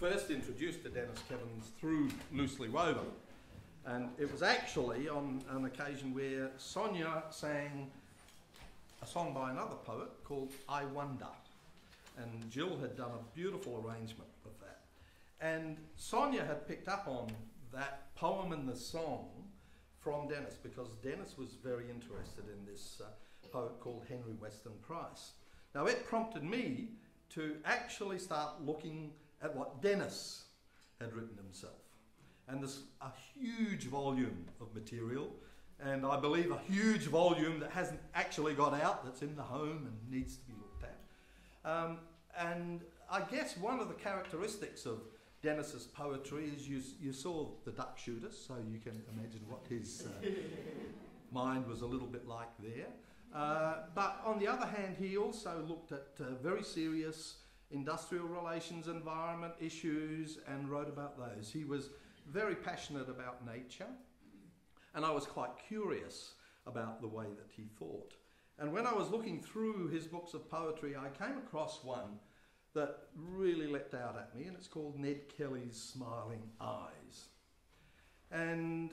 first introduced to Denis Kevans through Loosely Woven. And it was actually on an occasion where Sonia sang a song by another poet called I Wonder. And Jill had done a beautiful arrangement of that. And Sonia had picked up on that poem and the song from Denis because Denis was very interested in this uh, poet called Henry Weston Price. Now, it prompted me to actually start looking at what Denis had written himself. And there's a huge volume of material, and I believe a huge volume that hasn't actually got out, that's in the home and needs to be looked at. Um, and I guess one of the characteristics of Denis's poetry is you, you saw the duck shooter, so you can imagine what his uh, mind was a little bit like there. Uh, but on the other hand, he also looked at uh, very serious industrial relations, environment issues, and wrote about those. He was very passionate about nature, and I was quite curious about the way that he thought. And when I was looking through his books of poetry, I came across one that really leapt out at me, and it's called Ned Kelly's Smiling Eyes. And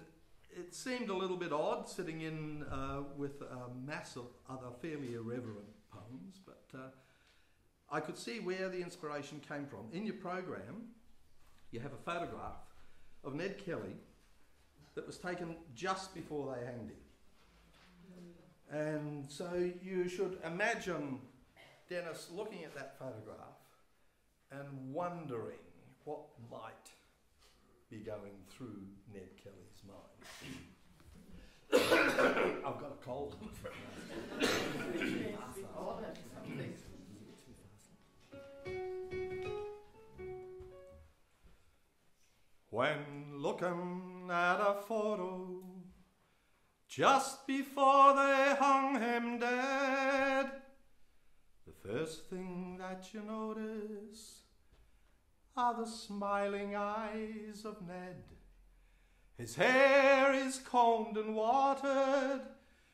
it seemed a little bit odd sitting in uh, with a mass of other fairly irreverent poems, but uh, I could see where the inspiration came from. In your program, you have a photograph of Ned Kelly that was taken just before they hanged him. And so you should imagine Denis looking at that photograph and wondering what might be going through Ned Kelly's mind. I've got a cold. When looking at a photo just before they hung him dead, the first thing that you notice are the smiling eyes of Ned. His hair is combed and watered,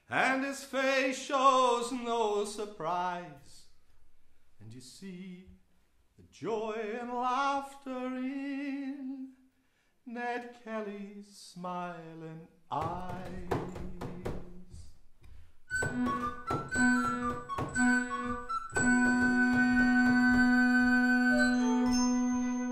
and his face shows no surprise. And you see the joy and laughter in Ned Kelly's smiling eyes.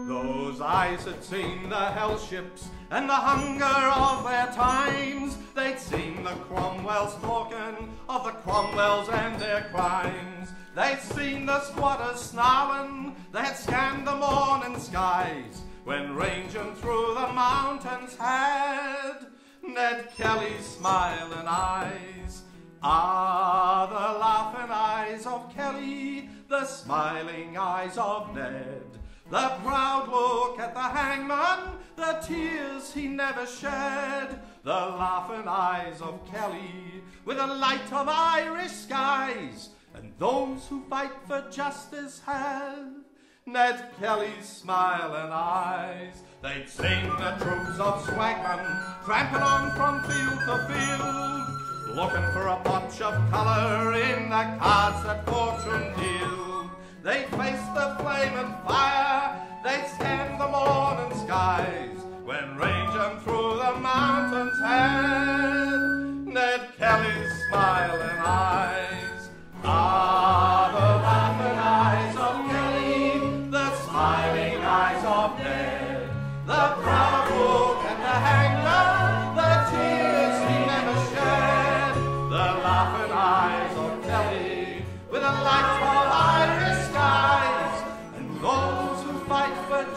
Those eyes had seen the hell ships and the hunger of their times. They'd seen the Cromwells talking of the Cromwells and their crimes. They'd seen the squatters snarling, they had scanned the morning skies when ranging through the mountains had Ned Kelly's smiling eyes. Ah, the laughing eyes of Kelly, the smiling eyes of Ned. The proud look at the hangman, the tears he never shed. The laughing eyes of Kelly, with a light of Irish skies. And those who fight for justice have Ned Kelly's smiling eyes. They'd seen the troops of swagmen tramping on from field to field, looking for a bunch of colour in the cards that fortune deal. They'd face the flame and fire,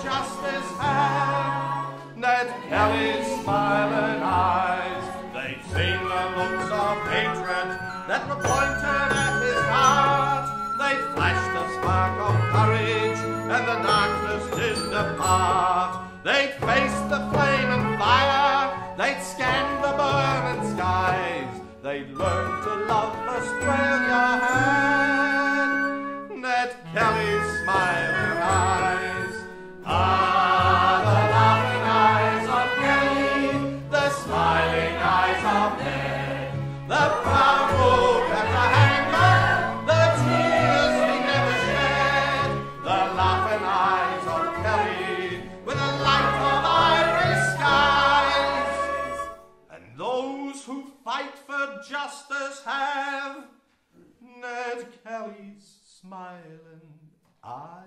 justice have Ned Kelly's smiling eyes. They'd seen the looks of hatred that were pointed at his heart. They flashed a spark of courage, and the darkness did depart. They'd faced the flame and fire, they'd scanned the burning skies. They'd learned to love fight for justice have Ned Kelly's smiling eyes.